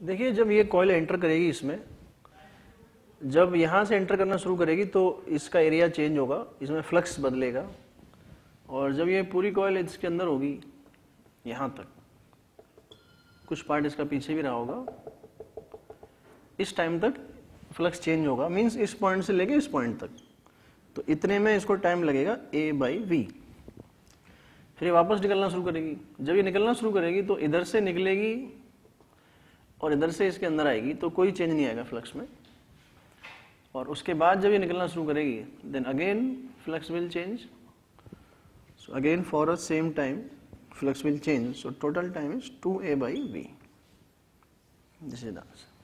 देखिए, जब ये कॉयल एंटर करेगी इसमें, जब यहाँ से एंटर करना शुरू करेगी तो इसका एरिया चेंज होगा, इसमें फ्लक्स बदलेगा। और जब ये पूरी कॉयल इसके अंदर होगी, यहाँ तक, कुछ पार्ट इसका पीछे भी रहा होगा, इस टाइम तक फ्लक्स चेंज होगा। मींस इस पॉइंट से लेके इस पॉइंट तक। तो इतने में इसको टाइम लगेगा ए बाई वी फिर ये वापस निकलना शुरू करेगी। जब ये निकलना शुरू करेगी तो इधर से निकलेगी और इधर से इसके अंदर आएगी तो कोई चेंज नहीं आएगा फ्लक्स में। और उसके बाद जब ये निकलना शुरू करेगी then again flux will change so again for a same time flux will change so total time is 2a by v this is the answer